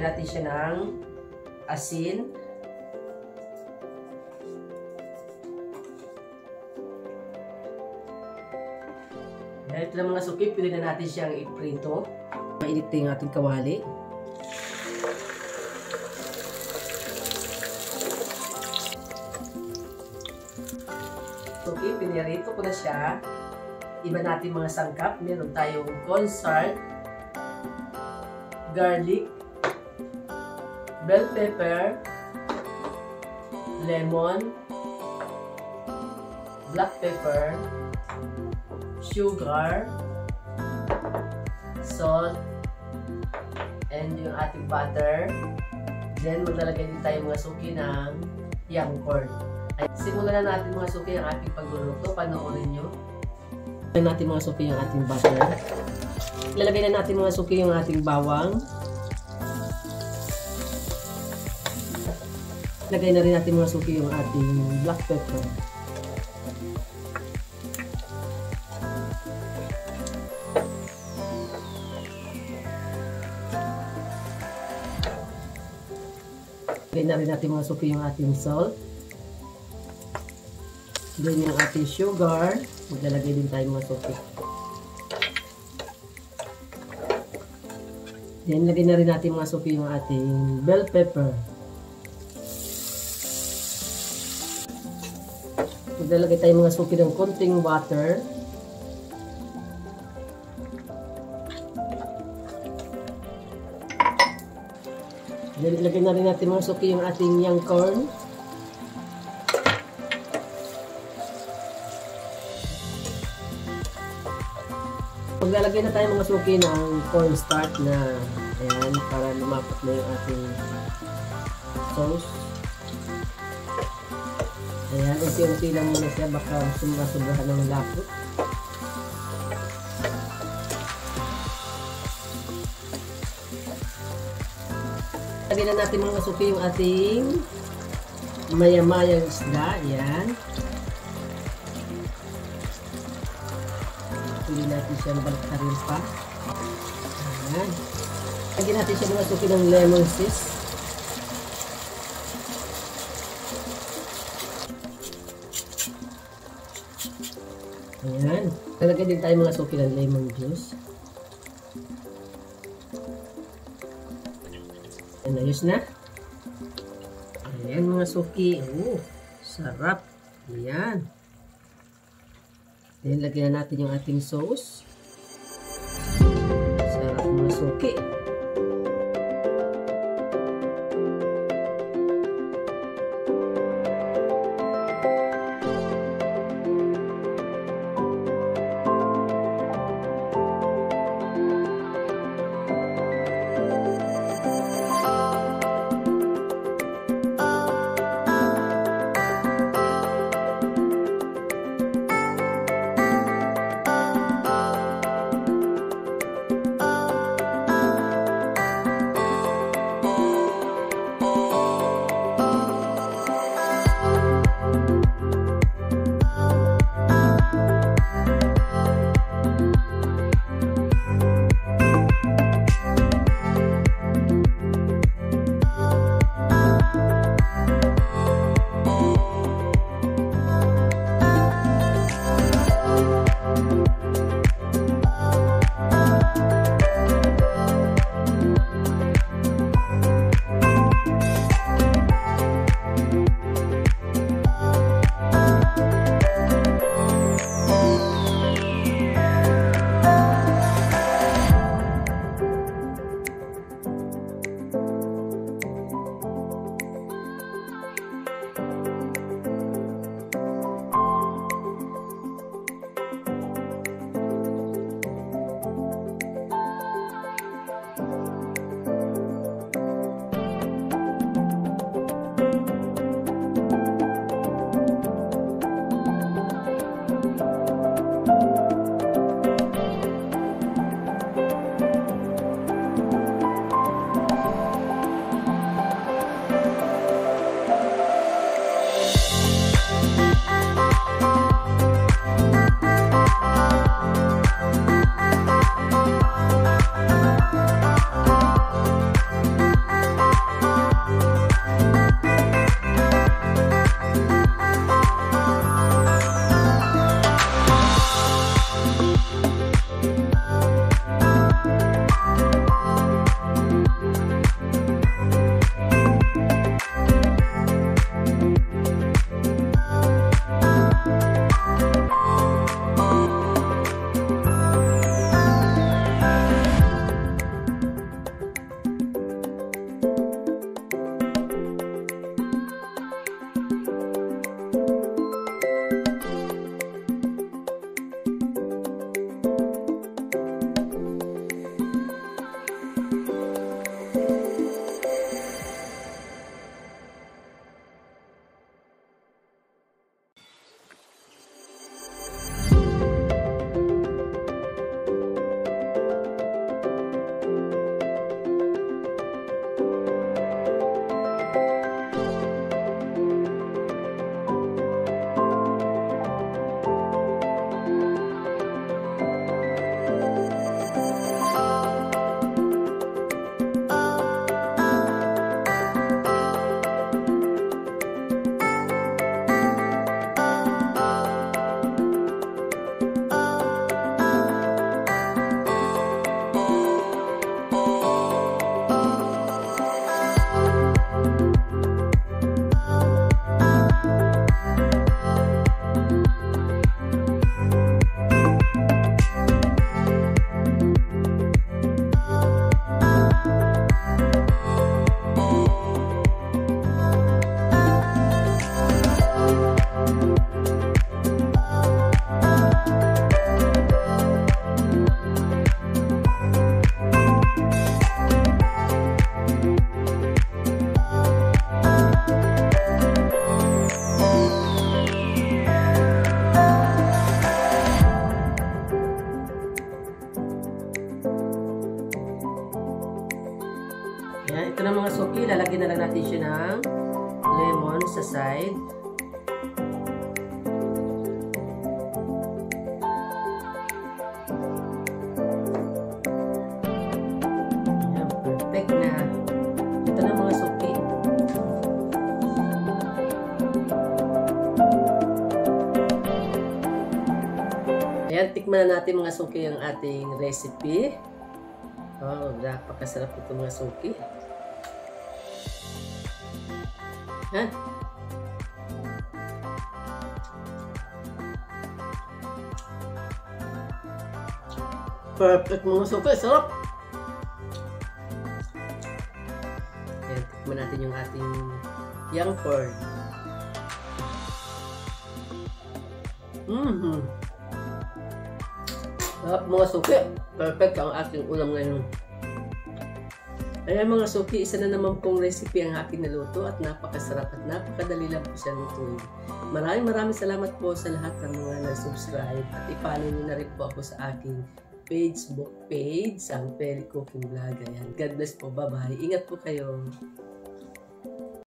Lagyan natin siya ng asin. Dahil ito ng mga suki, na natin siyang iprito. Mainit yung ating kawali. Suki, pinirito ko na siya. Iba natin mga sangkap. Meron tayong cornstarch, garlic, bell pepper, lemon, black pepper, sugar, salt, and yung ating butter. Then, maglalagay din tayo mga suki ng young corn. Simulan na natin mga suki ang ating pagluluto. Panoorin nyo. Lalagay natin mga suki yung ating butter. Lalagay na natin mga suki yung ating bawang. Lagay na rin natin mga suki yung ating black pepper. Lagay na rin natin mga suki yung ating salt. Then yung ating sugar. Maglalagay din tayo mga suki. Then lagay na rin natin mga suki yung ating bell pepper. Maglalagay tayo mga suki ng konting water. Then, ilagay na rin natin mga suki yung ating young corn. Maglalagay na tayo mga suki ng cornstarch na ayan, para lumapot na yung ating sauce. Ayan, unti-unti lang muna siya baka sumasubrahan ng lapot. Lagyan na natin mga suki yung ating maya-mayang isda. Ayan. Hindi natin siya balkarin pa. Ayan. Lagyan natin siya mga suki ng lemon zest. Ayan. Lalagyan din tayo mga suki ng lemon juice. Ayan, ayos na. Ayan mga suki. Oh, sarap. Ayan. Then, lagyan na natin yung ating sauce. Sarap mga Ayan, ito na mga soki. Lalagyan na lang natin siya ng lemon sa side. Ayan, perfect na. Ito mga soki. Ayan, tikman na natin mga soki ang ating recipe. Napakasarap ito mga suki. Yan. Perfect mga suki, sarap! Ayan, tikman natin yung ating young corn. Mm-hmm. Sarap mga suki. Perfect ang ating ulam ngayon. Ayan mga suki, isa na naman pong recipe ang aking naluto at napakasarap at napakadali lang po siya lutuin. Maraming maraming salamat po sa lahat ng mga na-subscribe at i-follow nyo na rin po ako sa aking Facebook page, ang Perry Cooking Vlog. Ayan. God bless po. Bye-bye. Ingat po kayo.